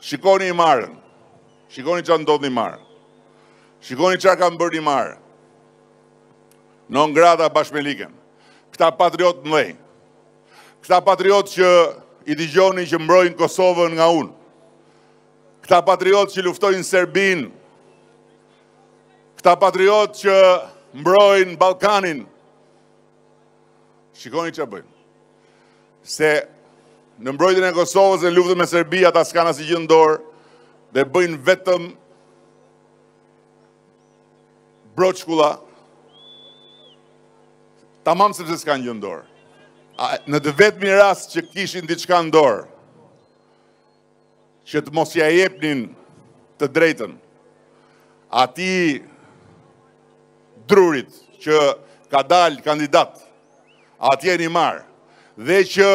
Shikoni Himarën, shikoni ça ndodh në Himarë, shikoni ça kanë bërë në Himarë, non grata bashkë me Liken, këta patriotë të mëdhenj, këta patriotë që i dëgjoni që mbrojnë Kosovën nga unë, këta patriotë që luftojnë Serbinë, këta patriotë që mbrojnë Ballkanin, shikoni ça bëjnë. se në mbrojtjen e Kosovës në luftën me Serbinë ata s'kanë asnjë gjë në dorë dhe bëjnë vetëm broçkulla tamam sepse s'kanë gjë në dorë. A, në të vetmin rast që kishin diçka në dorë, që të mos ia jepnin të drejtën atij drurit që ka dalë kandidat atje në Himarë dhe që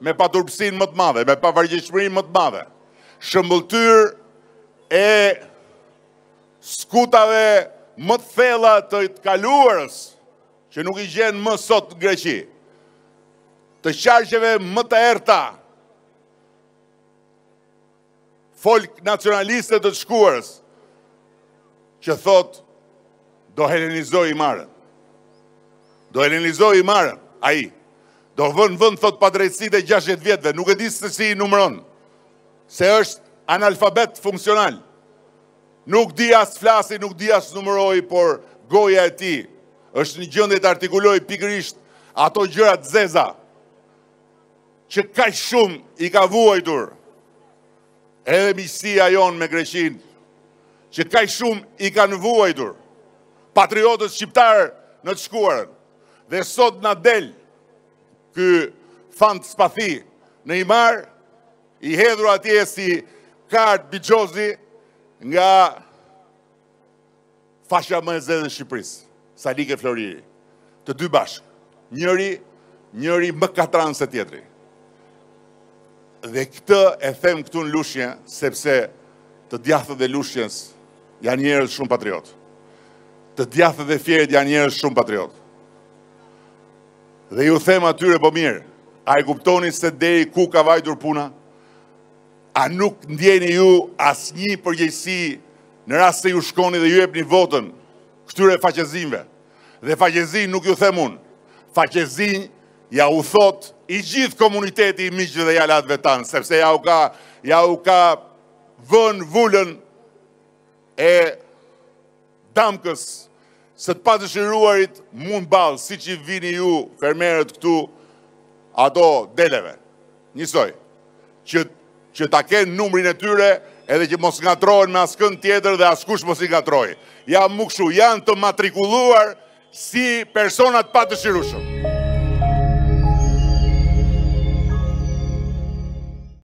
me paturpësinë më të madhe, me papërgjegjshmërinë më të madhe, shëmbëlltyrë e skutave më të thella të të kaluarës që nuk i gjen më sot në Greqi, të qarqeve më të errëta, folk nacionaliste të të shkuarës, që thotë, do helenizoj Himarën. Do helenizojë Himarën, ai. Do vë në vend, thotë, padrejtësitë e 60 vjetëve, nuk e di se si i numëron, se është analfabet funksional. Nuk di as të flasi, nuk di as të numërojë, por goja e tij është në gjendje të artikulojë pikërisht ato gjëra të zeza. që kaq shumë i ka vuajtur edhe miqësia jonë me Greqinë, që kaq shumë i kanë vuajtur patriotët shqiptarë në të shkuarën. Dhe sot na del ky fant spathi në Himarë, i hedhur atje si kartë bixhozi nga Faqja më e zezë e Shqipërisë, Salike Floriri, të dy bashkë, njëri, njëri më katran se tjetri. Dhe këtë e them këtu në Lushnje, sepse të djathtët e Lushnjes janë njerëz shumë patriotë. Të djathtët e Fierit janë njerëz shumë patriotë. Dhe iu them atyre po mirë, a e kuptoni se deri ku ka vajtur puna? A nuk ndjeni ju asnjë përgjegjësi në rast se ju shkoni dhe ju jepni votën këtyre faqezinjve? Dhe faqezinj nuk ju them unë. Faqezinj ja u thotë i gjithë komuniteti i miqve dhe i aleatëve tanë, sepse ja u ka ja u ka vënë vulën e damkë si të padëshiruarit mu në ballë, siç i vini ju fermerët këtu ato deleve. Njësoj, që, që ta kenë numrin e tyre edhe që mos ngatërrohen me askënd tjetër dhe askush mos i ngatërrojë. Ja mu kështu, janë të matrikulluar si persona të padëshirueshëm.